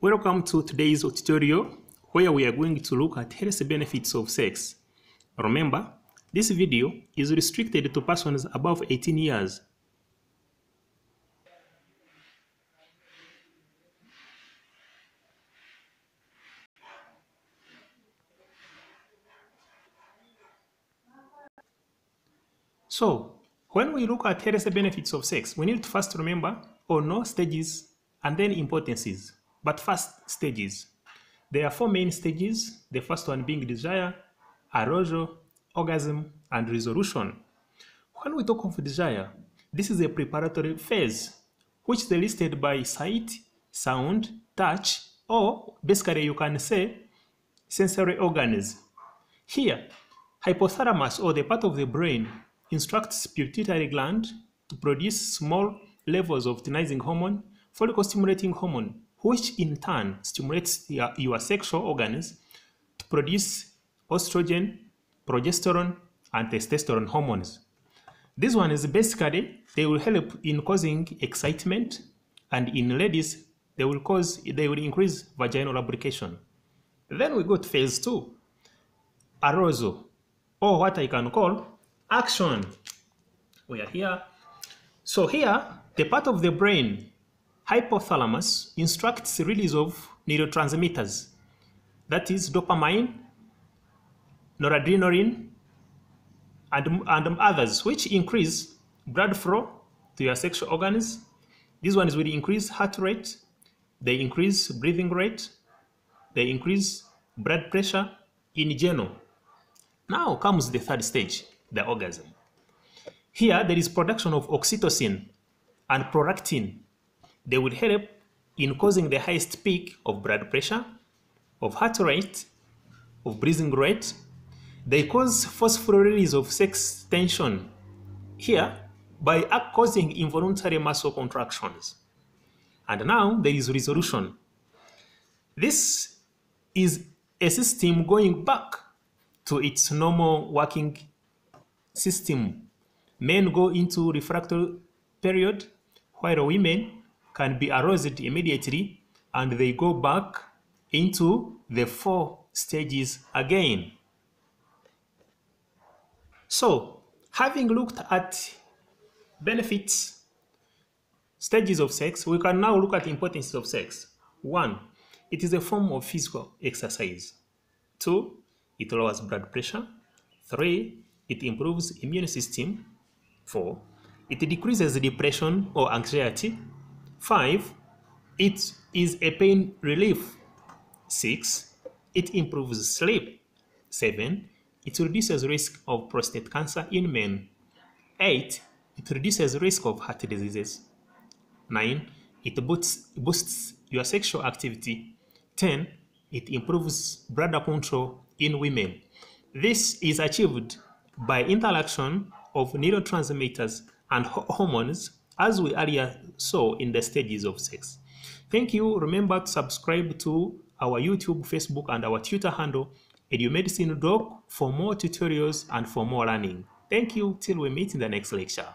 Welcome to today's tutorial where we are going to look at health benefits of sex. Remember, this video is restricted to persons above 18 years. So, when we look at health benefits of sex, we need to first remember or know stages and then importances. But first, stages. There are four main stages, the first one being desire, arousal, orgasm, and resolution. When we talk of desire, this is a preparatory phase, which is listed by sight, sound, touch, or basically you can say sensory organs. Here, hypothalamus or the part of the brain instructs pituitary gland to produce small levels of luteinizing hormone, follicle stimulating hormone, which in turn stimulates your, your sexual organs to produce estrogen, progesterone, and testosterone hormones. This one is basically they will help in causing excitement, and in ladies they will cause they will increase vaginal lubrication. Then we go to phase two, arousal, or what I can call action. We are here. So here, the part of the brain, hypothalamus, instructs release of neurotransmitters. That is dopamine, noradrenaline, and, and others, which increase blood flow to your sexual organs. These ones will increase heart rate, they increase breathing rate, they increase blood pressure in general. Now comes the third stage, the orgasm. Here, there is production of oxytocin and prolactin. They will help in causing the highest peak of blood pressure, of heart rate, of breathing rate. They cause forceful release of sex tension here by causing involuntary muscle contractions. And now there is resolution. This is a system going back to its normal working system. Men go into refractory period while women can be aroused immediately and they go back into the four stages again. So, having looked at benefits, stages of sex, we can now look at the importance of sex. One, it is a form of physical exercise. Two, it lowers blood pressure. Three, it improves immune system. Four, it decreases depression or anxiety. Five, it is a pain relief. Six, it improves sleep. Seven, it reduces risk of prostate cancer in men. Eight, it reduces risk of heart diseases. Nine, it boosts, boosts your sexual activity. 10. It improves bladder control in women. This is achieved by interaction of neurotransmitters and hormones as we earlier saw in the stages of sex. Thank you. Remember to subscribe to our YouTube, Facebook, and our Twitter handle, EduMedicine Doc, for more tutorials and for more learning. Thank you. Till we meet in the next lecture.